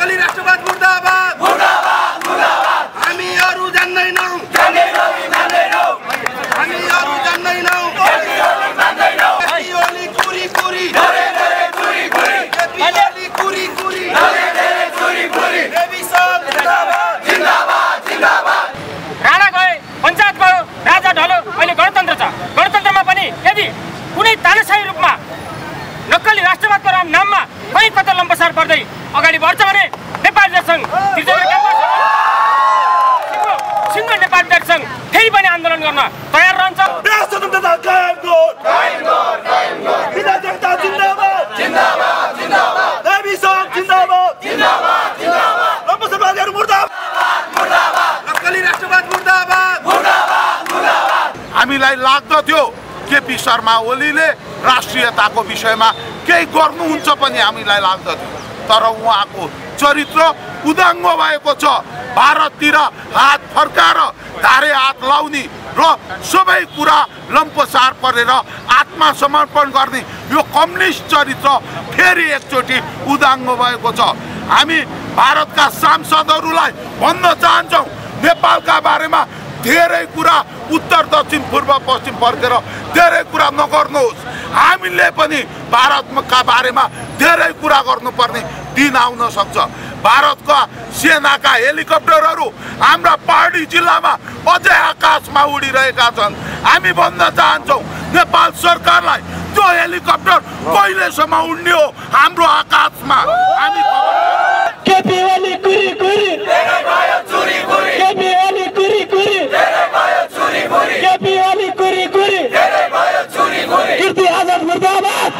বাঙালি রাষ্ট্রবাদ মুর্দাবাদ। মুর্দাবাদ মুর্দাবাদ। আমি আর জানাই না हामीलाई लाग्दथ्यो केपी शर्मा ओलीले राष्ट्रियताको विषयमा केही गर्नुहुन्छ पनि हामीलाई लाग्दथ्यो। तर उहाँको चरित्र उदाङ्ग भएको छ। भारततिर हात फर्काएर धारे हात लाउने र सबै कुरा लम्पसार परेर आत्मसमर्पण गर्ने यो कम्युनिस्ट चरित्र फेरि एकचोटि उदाङ्ग भएको छ। हामी भारतका सांसदहरूलाई भन्न चाहन्छौँ। नेपालका बारेमा धेरै कुरा उत्तर दक्षिण पूर्व पश्चिम फर्केर धेरै कुरा नगर्नुहोस्। हामीले पनि भारतका बारेमा धेरै कुरा गर्नुपर्ने दिन आउन सक्छ। भारतका सेनाका हेलिकप्टरहरू हाम्रा पहाडी जिल्लामा अझै आकाशमा उडिरहेका छन्। हामी भन्न चाहन्छौँ नेपाल सरकारलाई त्यो हेलिकप्टर कहिलेसम्म उड्ने हो हाम्रो आकाशमा? हामी केपी ओली कुरी कुरी केपी ओली कुरी कुरी केपी ओली कुरी कुरी कीर्ति आजाद मुर्दाबाद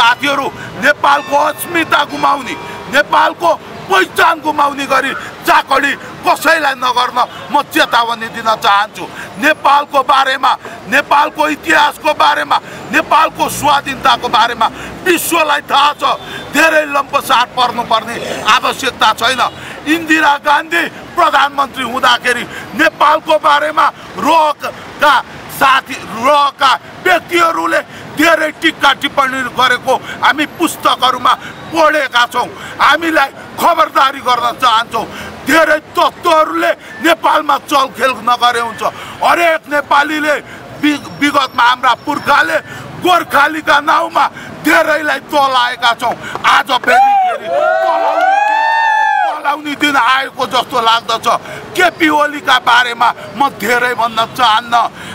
साथीहरू नेपालको अस्मिता गुमाउने नेपालको पहिचान गुमाउने गरी चाकडी कसैलाई नगर्न म चेतावनी दिन चाहन्छु। नेपालको बारेमा नेपालको इतिहासको बारेमा नेपालको स्वाधीनताको बारेमा विश्वलाई थाहा छ। धेरै लम्पसार पर्नुपर्ने आवश्यकता छैन। इन्दिरा गान्धी प्रधानमन्त्री हुँदाखेरि नेपालको बारेमा रोका साथी रहका व्यक्तिहरूले धेरै टिक्का टिप्पणी गरेको हामी पुस्तकहरूमा पढेका छौँ। हामीलाई खबरदारी गर्न चाहन्छौँ। धेरै तत्त्वहरूले नेपालमा चलखेल नगरे हुन्छ। हरेक नेपालीले विगतमा हाम्रा पुर्खाले गोर्खालीका नाउँमा धेरैलाई तलाएका छौँ। आज फेरि फेरि चलाउने दिन आएको जस्तो लाग्दछ। केपी ओलीका बारेमा म धेरै भन्न चाहन्न।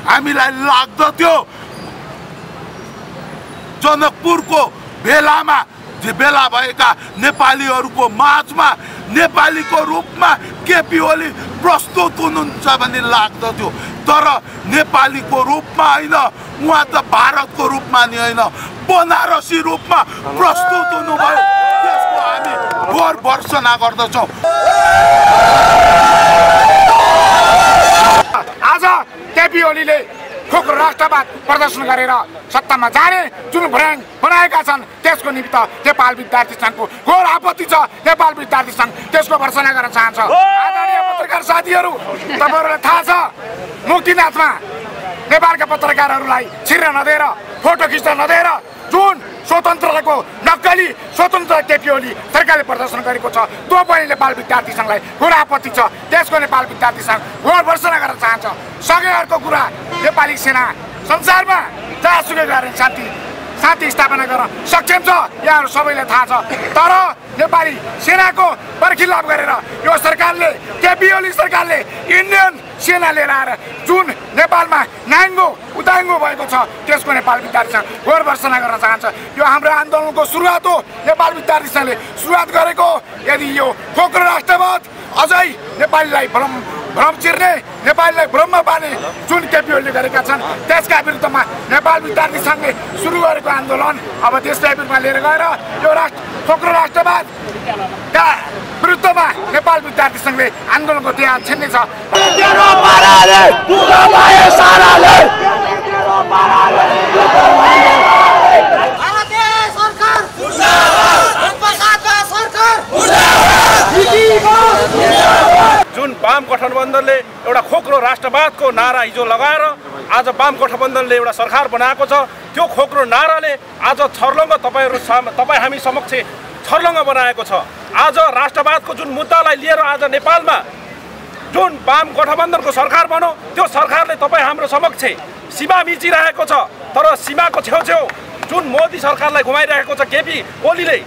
हामीलाई लाग्दथ्यो। जनकपुरको भेलामा भेला भएका नेपालीहरूको माझमा नेपालीको रूपमा केपी ओली प्रस्तुत हुनुहुन्छ भन्ने लाग्दथ्यो। तर नेपालीको रूपमा होइन उहाँ त भारतको रूपमा नि होइन बनारसी रूपमा प्रस्तुत हुनुभयो। हामी घोर भर्सना गर्दछौँ। आज केपी ओलीले खोक राष्ट्रवाद प्रदर्शन गरेर सत्तामा जाने जुन भ्याङ बनाएका छन् त्यसको निमित्त नेपाल विद्यार्थी सङ्घको घोर आपत्ति छ। नेपाल विद्यार्थी सङ्घ त्यसको भर्सना गर्न चाहन्छ। पत्रकार साथीहरू तपाईँहरूलाई थाहा छ मुक्तिनाथमा नेपालका पत्रकारहरूलाई छिर्न नदिएर फोटो खिच्न नदिएर जुन स्वतन्त्रताको नक्कली स्वतन्त्र केपी ओली सरकारले प्रदर्शन गरेको छ त्यो पनि नेपाल विद्यार्थी सङ्घलाई घोर आपत्ति छ। त्यसको नेपाल विद्यार्थी सङ्घ घोर भर्सना गर्न चाहन्छ। सँगै अर्को कुरा नेपाली सेना संसारमा जहाँसुकै गएर शान्ति शान्ति स्थापना गर्न सक्षम छ यहाँहरू सबैलाई थाहा छ। तर नेपाली सेनाको बर्खिलाप गरेर यो सरकारले केपी ओली सरकारले इन्डियन सेना लिएर आएर जुन नेपालमा नाङ्गो उदाङ्गो भएको छ त्यसको नेपाल विद्यार्थी सङ्घ घोर भर्सना गर्न चाहन्छ। यो हाम्रो आन्दोलनको सुरुवात हो। नेपाल विद्यार्थी सङ्घले सुरुवात गरेको यदि यो खोक्रो राष्ट्रवाद अझै नेपालीलाई भ्रम भ्रम चिर्ने नेपालीलाई भ्रममा पार्ने जुन केपी ओलीले गरेका छन्। त्यसका विरुद्धमा नेपाल विद्यार्थी सङ्घले सुरु गरेको आन्दोलन अब देशव्यापी रूपमा लिएर गएर यो राष्ट्र खोक्रो राष्ट्रवादका विरुद्धमा नेपाल विद्यार्थी सङ्घले आन्दोलनको त्यहाँ छिन्नेछ सरकार मुर्दाबाद सरकार। जुन वाम गठबन्धनले एउटा खोक्रो राष्ट्रवादको नारा हिजो लगाएर आज वाम गठबन्धनले एउटा सरकार बनाएको छ। त्यो खोक्रो नाराले आज छर्लङ्ग तपाईँहरू तपाईँ हामी समक्ष छर्लङ्ग बनाएको छ। आज राष्ट्रवादको जुन मुद्दालाई लिएर आज नेपालमा जुन वाम गठबन्धनको सरकार बन्यो त्यो सरकारले तपाईँ हाम्रो समक्ष सीमा मिचिरहेको छ। तर सीमाको छेउछेउ जुन मोदी सरकारलाई घुमाइरहेको छ केपी ओलीले